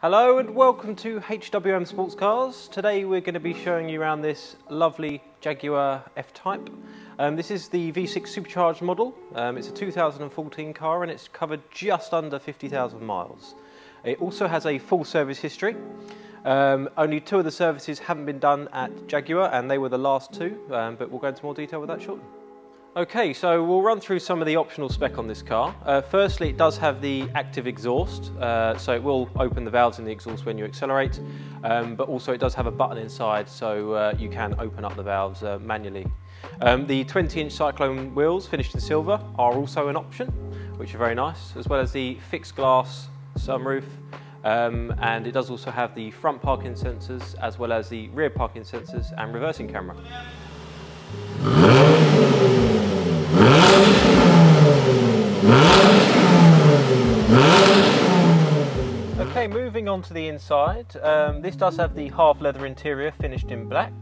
Hello and welcome to HWM Sports Cars. Today we're going to be showing you around this lovely Jaguar F-Type. Um, this is the V6 supercharged model. Um, it's a 2014 car and it's covered just under 50,000 miles. It also has a full service history. Um, only two of the services haven't been done at Jaguar and they were the last two, um, but we'll go into more detail with that shortly. Okay, so we'll run through some of the optional spec on this car. Uh, firstly, it does have the active exhaust, uh, so it will open the valves in the exhaust when you accelerate, um, but also it does have a button inside, so uh, you can open up the valves uh, manually. Um, the 20-inch Cyclone wheels, finished in silver, are also an option, which are very nice, as well as the fixed glass sunroof, um, and it does also have the front parking sensors, as well as the rear parking sensors and reversing camera. Okay, moving on to the inside. Um, this does have the half leather interior finished in black.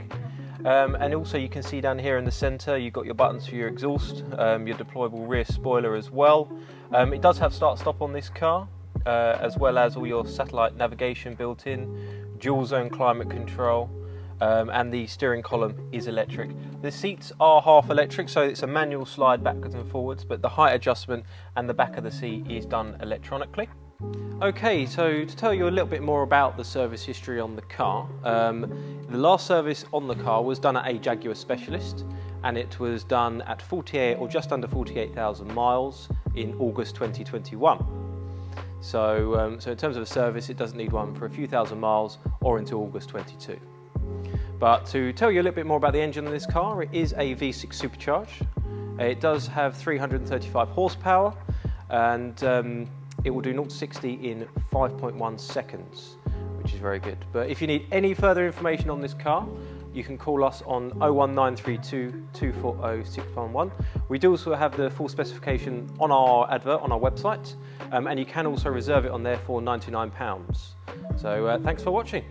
Um, and also you can see down here in the centre you've got your buttons for your exhaust, um, your deployable rear spoiler as well. Um, it does have start stop on this car uh, as well as all your satellite navigation built in, dual zone climate control um, and the steering column is electric. The seats are half electric, so it's a manual slide backwards and forwards, but the height adjustment and the back of the seat is done electronically. Okay, so to tell you a little bit more about the service history on the car, um, the last service on the car was done at a Jaguar specialist and it was done at 48 or just under 48,000 miles in August 2021. So, um, so in terms of a service, it doesn't need one for a few thousand miles or until August 22. But to tell you a little bit more about the engine of this car, it is a V6 supercharged. It does have 335 horsepower and um, it will do 0 to 60 in 5.1 seconds, which is very good. But if you need any further information on this car, you can call us on 01932 240 611. We do also have the full specification on our advert on our website, um, and you can also reserve it on there for £99. So uh, thanks for watching.